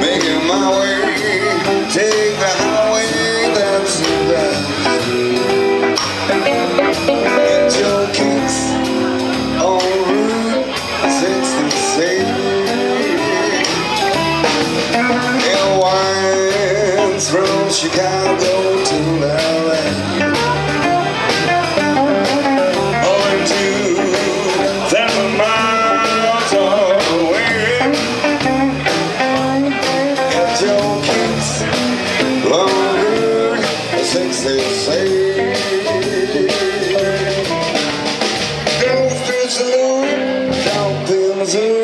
Making my way, take the highway that's left. And your kicks on Route 66. From Chicago. Down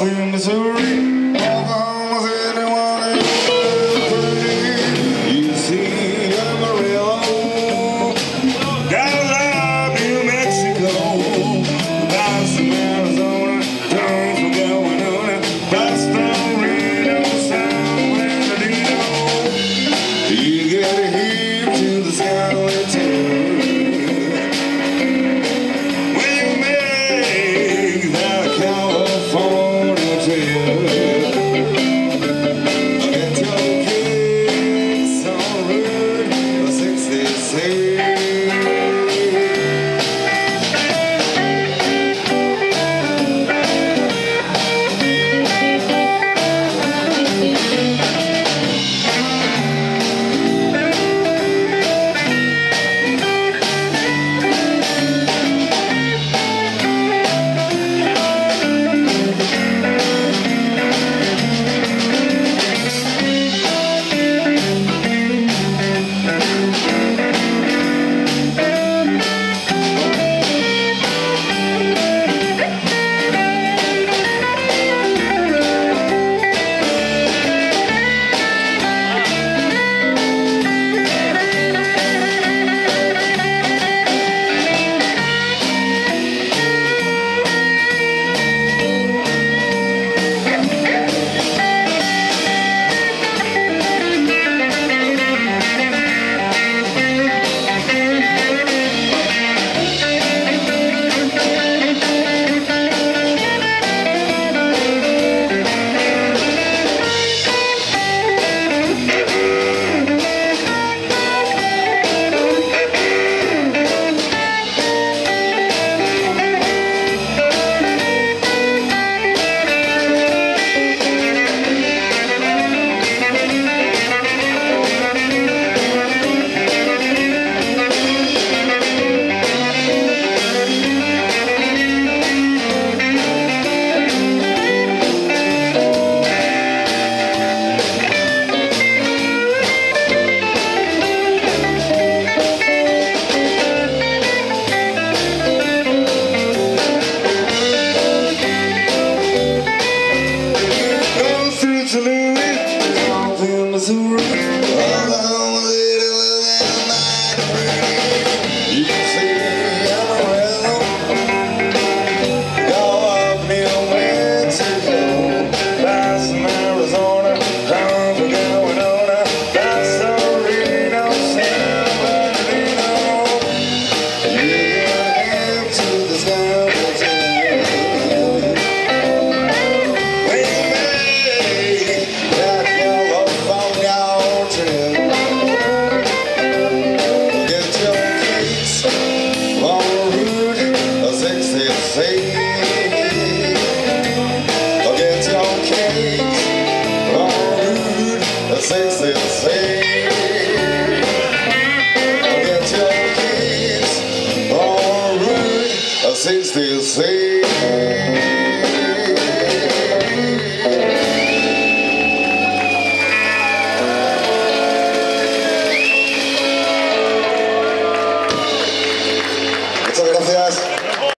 Missouri, Italy, down in Missouri.